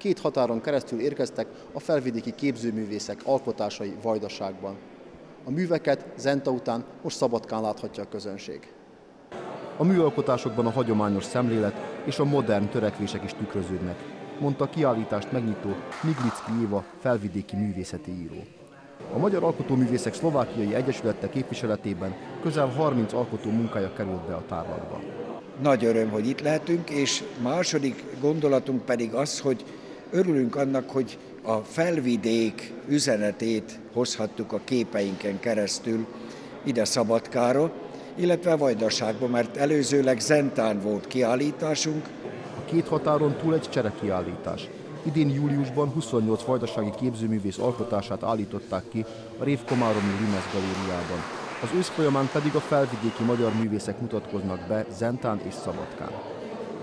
Két határon keresztül érkeztek a felvidéki képzőművészek alkotásai Vajdaságban. A műveket Zenta után most Szabadkán láthatja a közönség. A műalkotásokban a hagyományos szemlélet és a modern törekvések is tükröződnek, mondta a kiállítást megnyitó Miglicki Éva felvidéki művészeti író. A Magyar Alkotóművészek Szlovákiai Egyesülete képviseletében közel 30 alkotó munkája került be a tárlatba. Nagy öröm, hogy itt lehetünk, és második gondolatunk pedig az, hogy örülünk annak, hogy a felvidék üzenetét hozhattuk a képeinken keresztül ide Szabadkára, illetve Vajdaságba, mert előzőleg Zentán volt kiállításunk. A két határon túl egy cserekiállítás. Idén júliusban 28 vajdasági képzőművész alkotását állították ki a Rév Komáromi Limes galériában. Az ősz folyamán pedig a felvidéki magyar művészek mutatkoznak be Zentán és Szabadkán.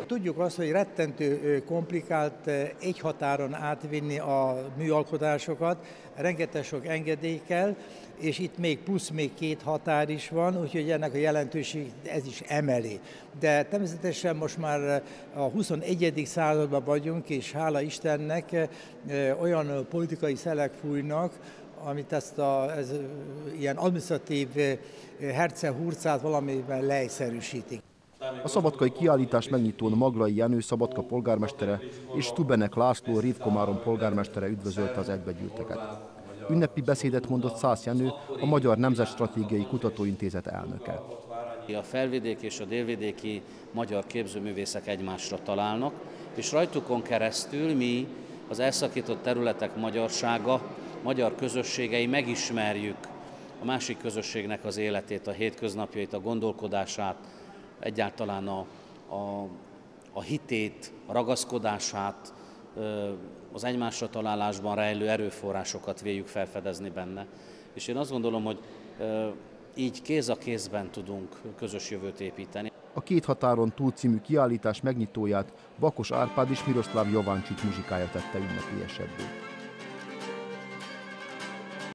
Tudjuk azt, hogy rettentő komplikált egy határon átvinni a műalkotásokat, rengeteg sok engedély kell, és itt még plusz még két határ is van, úgyhogy ennek a jelentőség ez is emeli. De természetesen most már a 21. században vagyunk, és hála Istennek olyan politikai szelek fújnak, amit ezt a, ez ilyen administratív herce-hurcát valamiben leegyszerűsítik. A szabadkai kiállítás megnyitón Maglai Jenő Szabadka polgármestere és Stubenek László Révkomáron polgármestere üdvözölte az egybegyűlteket. Ünnepi beszédet mondott Szász Jenő, a Magyar Nemzetstratégiai Kutatóintézet elnöke. A felvidéki és a délvidéki magyar képzőművészek egymásra találnak, és rajtukon keresztül mi az elszakított területek magyarsága, magyar közösségei megismerjük a másik közösségnek az életét, a hétköznapjait, a gondolkodását, egyáltalán a, a, a hitét, a ragaszkodását, az egymásra találásban rejlő erőforrásokat véljük felfedezni benne. És én azt gondolom, hogy így kéz a kézben tudunk közös jövőt építeni. A két határon túl című kiállítás megnyitóját Bakos Árpád és Miroszláv Jovancsics muzsikája tette ünnepélyesebbé.